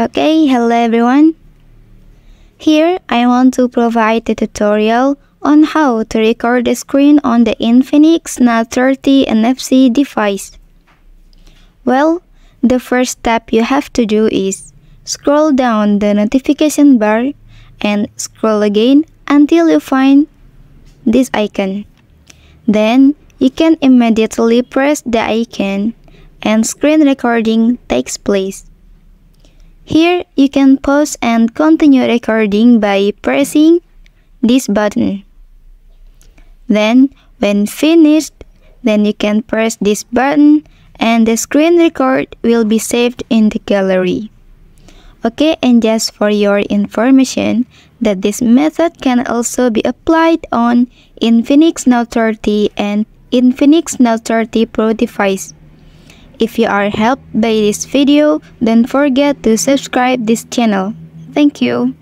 Okay, hello everyone. Here I want to provide a tutorial on how to record the screen on the Infinix Note 30 NFC device. Well, the first step you have to do is scroll down the notification bar and scroll again until you find this icon. Then you can immediately press the icon and screen recording takes place. You can pause and continue recording by pressing this button. Then, when finished, then you can press this button and the screen record will be saved in the gallery. Okay, and just for your information, that this method can also be applied on Infinix Note 30 and Infinix Note 30 Pro device. If you are helped by this video, don't forget to subscribe this channel. Thank you.